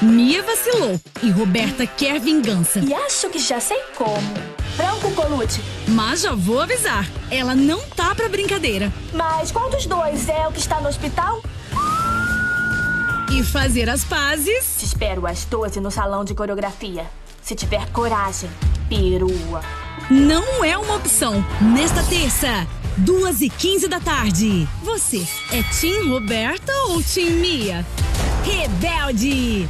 Mia vacilou e Roberta quer vingança. E acho que já sei como. Franco Colucci. Mas já vou avisar, ela não tá pra brincadeira. Mas qual dos dois é o que está no hospital? E fazer as pazes. Te espero às 12 no salão de coreografia. Se tiver coragem, perua. Não é uma opção. Nesta terça, 2 e 15 da tarde. Você é Tim Roberta ou Tim Mia? Rebelde!